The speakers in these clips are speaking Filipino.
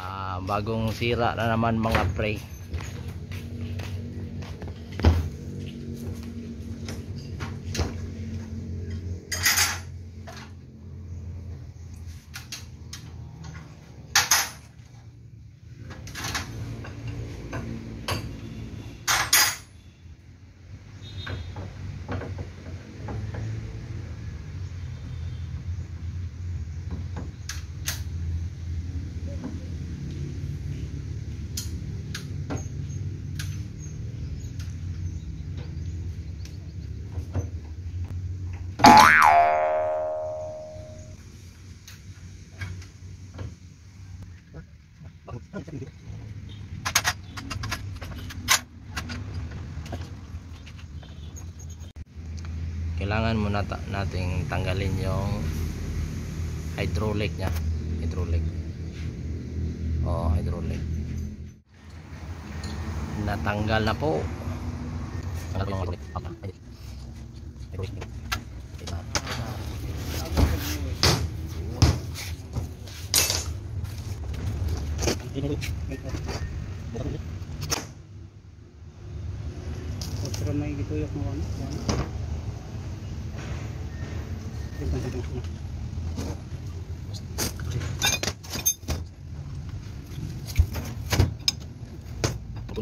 Ah, bagong sira na naman mga pre. Kailangan muna ta- nating tanggalin yung hydraulic niya. Hydraulic. Oo, hydraulic. Natanggal na po. Hydraulic. Okay. Ay. Hydraulic. Okay na. Pero may gituyok mo ano? Yan. Ito,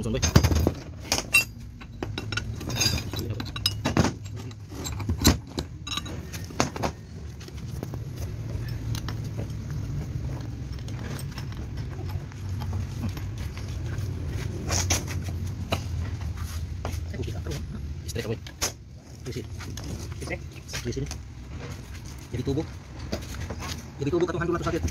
ito, Sini kamu. Di sini. Di sini. Jadi tubuh. Jadi tubuh katuhan dulu atau sakit.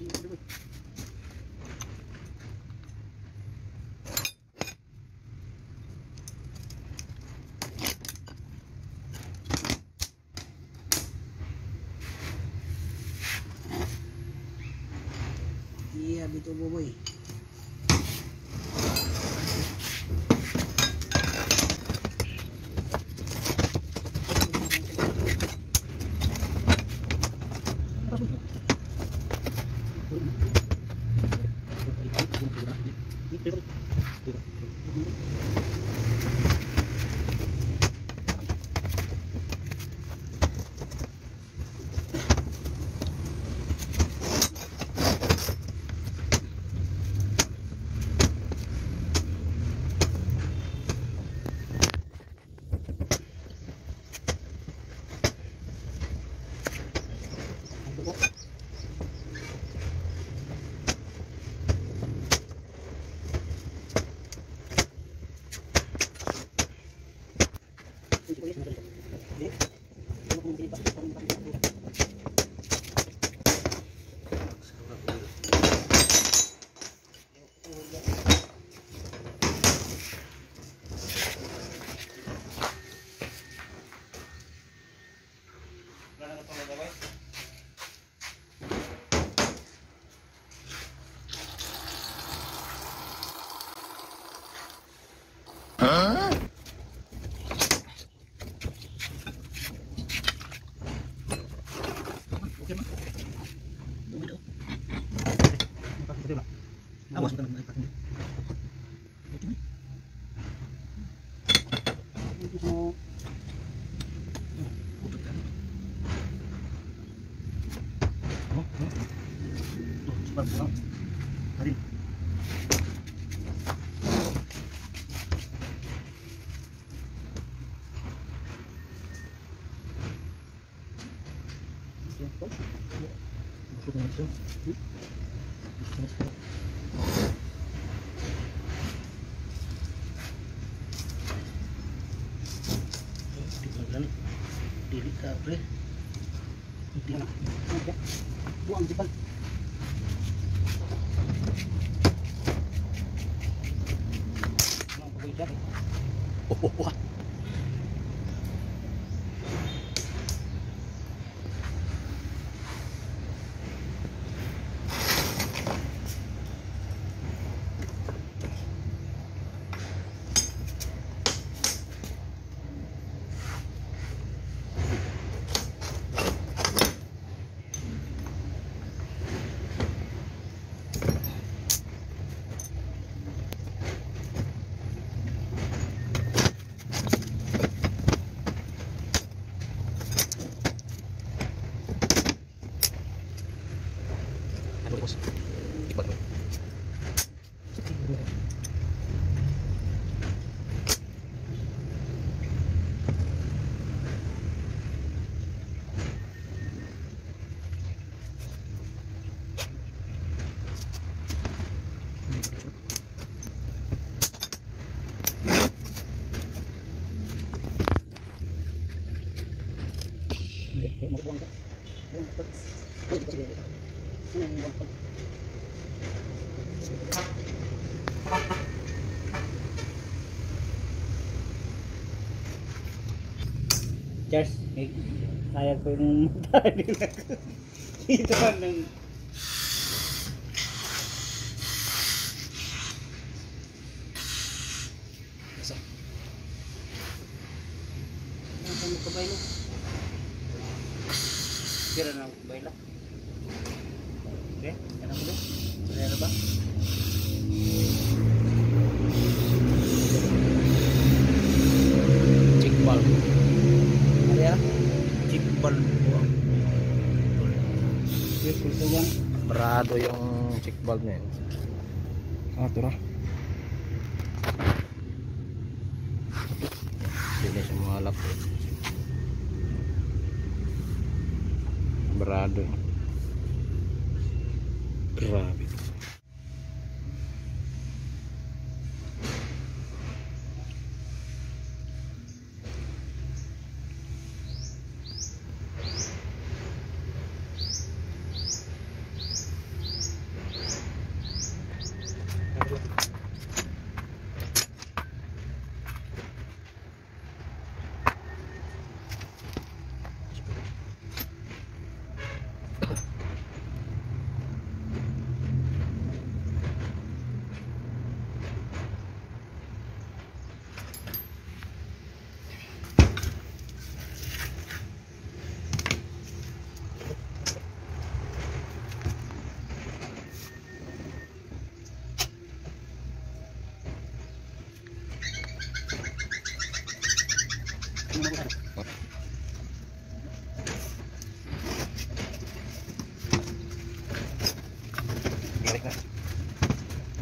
你看这个。哎呀，这都不会。Thank you. かな、ないかね。Thank you. Dili ka pre. Hindi na. Buang dyan. Oh, oh, oh. Cheers. Eh, Sayang ko yung mata nila. Ito ng... Isa. Ang kamo ka baylo. Kira na ako baylo. Okay, ano mo doon? Wala ba? Check valve. Ano yan? Chip valve po ang Barado yung check valve na yun. Ah, tira. Sila sa mga lap. Barado. Grabe. Ano mo ba? Balik na.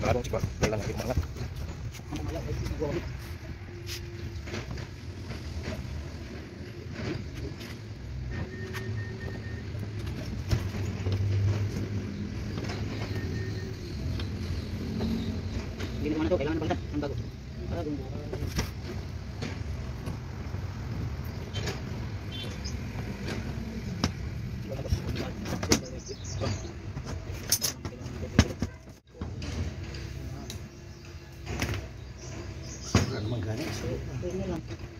Baradong check valve. Kailan natin umangat. Ano Ini.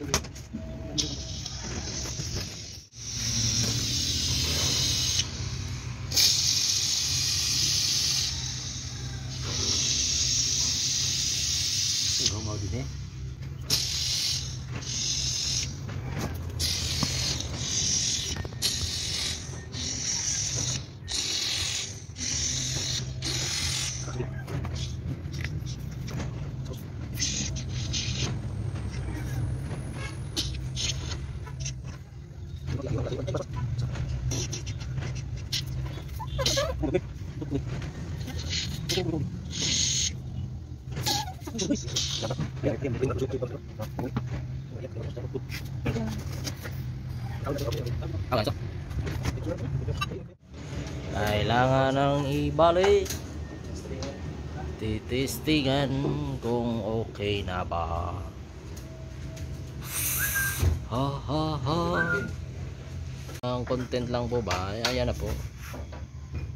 Absolutely. Kailangan ng ibalik. Titistingan kung okay na ba. Ha ha ha. Ang content lang po ba? Ayan na po.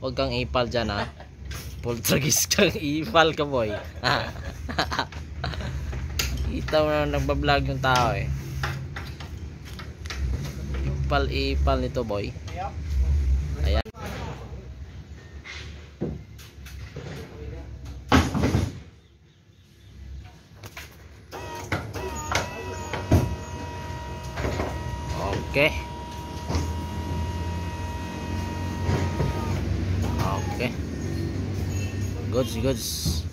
Huwag kang ipal dyan ha. Poltergeist kang ipal ka boy. Kita mo na nagbablog yung tao eh. Ipal ipal nito boy. Ayan. Okay. Okay. Goods, goods.